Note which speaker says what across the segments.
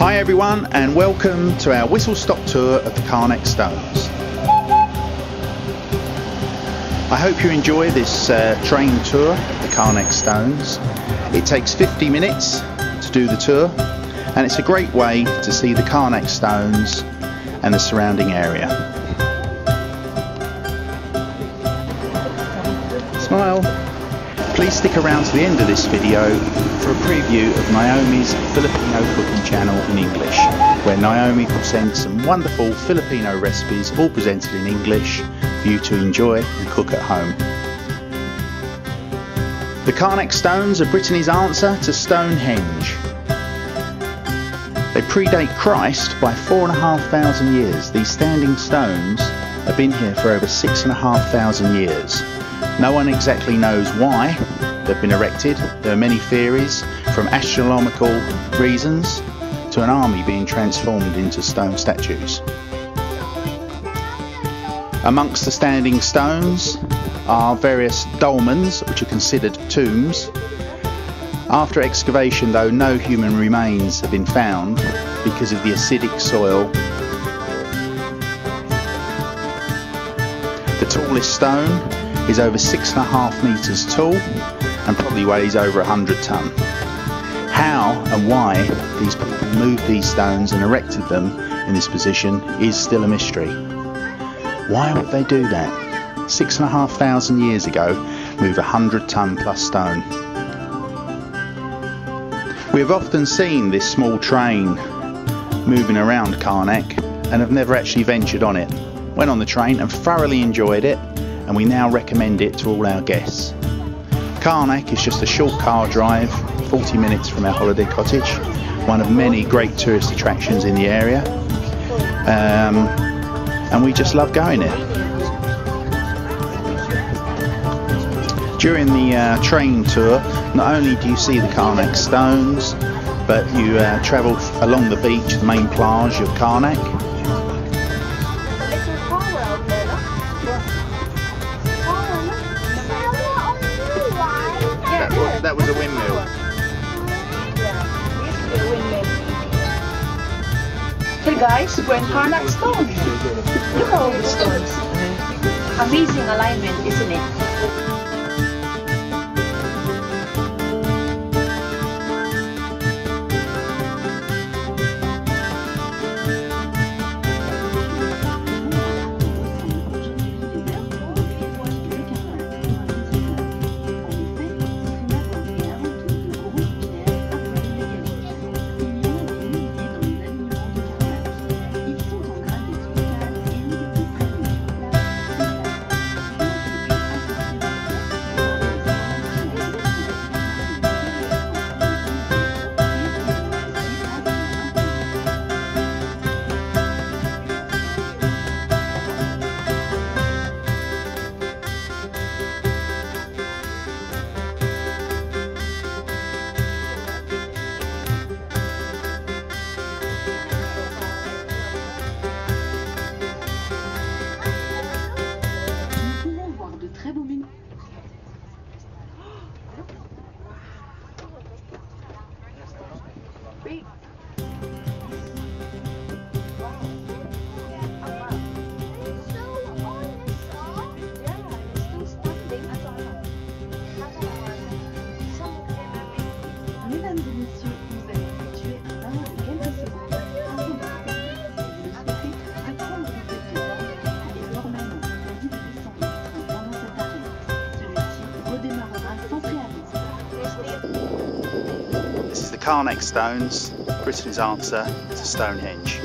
Speaker 1: Hi everyone and welcome to our whistle stop tour of the Carnac Stones. I hope you enjoy this uh, train tour of the Carnac Stones. It takes 50 minutes to do the tour and it's a great way to see the Carnac Stones and the surrounding area. Smile! Please stick around to the end of this video for a preview of Naomi's Filipino cooking channel in English, where Naomi presents some wonderful Filipino recipes all presented in English for you to enjoy and cook at home. The Carnac Stones are Brittany's answer to Stonehenge. They predate Christ by four and a half thousand years. These standing stones have been here for over six and a half thousand years. No one exactly knows why they've been erected. There are many theories, from astronomical reasons to an army being transformed into stone statues. Amongst the standing stones are various dolmens, which are considered tombs. After excavation, though, no human remains have been found because of the acidic soil. The tallest stone is over six and a half metres tall and probably weighs over hundred ton. How and why these people moved these stones and erected them in this position is still a mystery. Why would they do that? Six and a half thousand years ago, move a hundred ton plus stone. We have often seen this small train moving around Carnac and have never actually ventured on it. Went on the train and thoroughly enjoyed it and we now recommend it to all our guests. Carnac is just a short car drive, 40 minutes from our holiday cottage, one of many great tourist attractions in the area, um, and we just love going there. During the uh, train tour, not only do you see the Carnac stones, but you uh, travel along the beach, the main plage of Carnac,
Speaker 2: Hey guys, we're in Stone. Look at all the stones. Amazing alignment, isn't it?
Speaker 1: Carnac stones, Britain's answer to Stonehenge.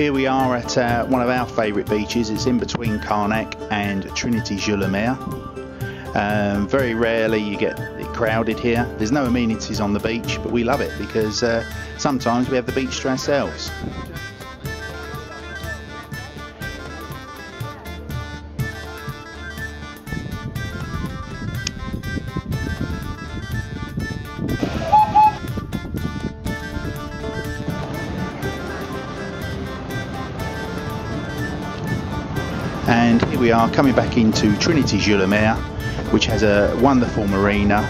Speaker 1: Here we are at uh, one of our favourite beaches. It's in between Carnac and Trinity Jules-le-Mer. Um, very rarely you get it crowded here. There's no amenities on the beach, but we love it because uh, sometimes we have the beach to ourselves. We are coming back into Trinity Jules-le-Mer which has a wonderful marina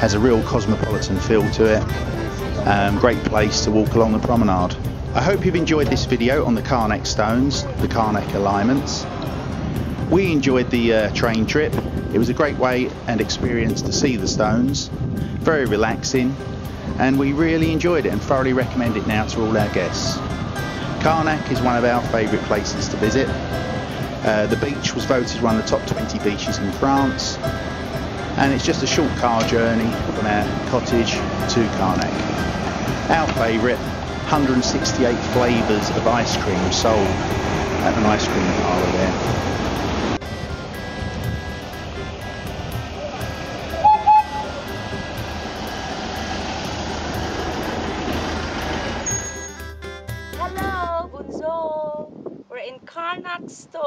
Speaker 1: has a real cosmopolitan feel to it. Um, great place to walk along the promenade. I hope you've enjoyed this video on the Carnac stones the Carnac alignments. We enjoyed the uh, train trip. It was a great way and experience to see the stones. Very relaxing. And we really enjoyed it and thoroughly recommend it now to all our guests. Carnac is one of our favourite places to visit uh, the beach was voted one of the top 20 beaches in France and it's just a short car journey from our cottage to Carnac. Our favourite, 168 flavours of ice cream sold at an ice cream parlour there.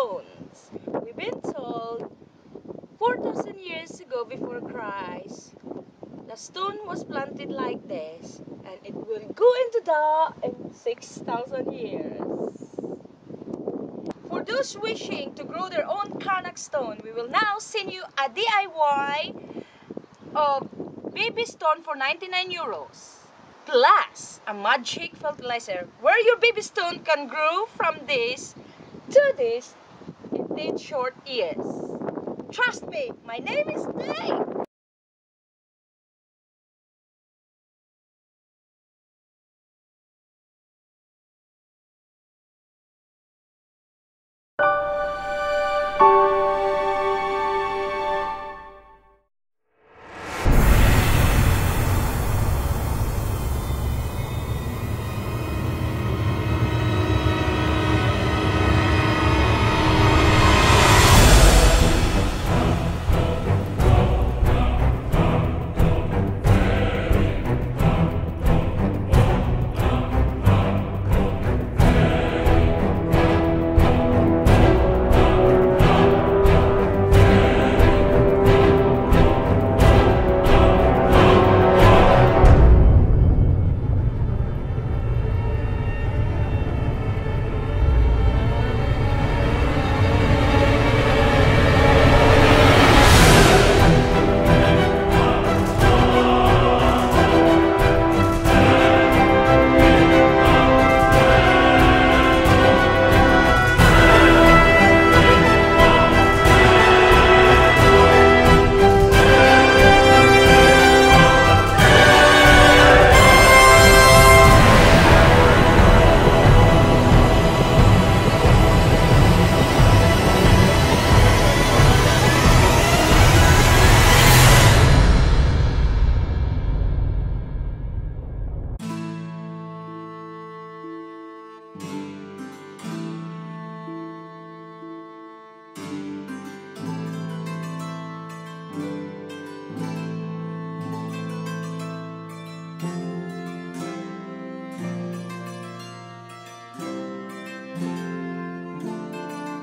Speaker 2: We've been told 4,000 years ago before Christ, the stone was planted like this and it will go into the in 6,000 years. For those wishing to grow their own Carnac stone, we will now send you a DIY of baby stone for 99 euros plus a magic fertilizer where your baby stone can grow from this to this short ears. Trust me, my name is Dave.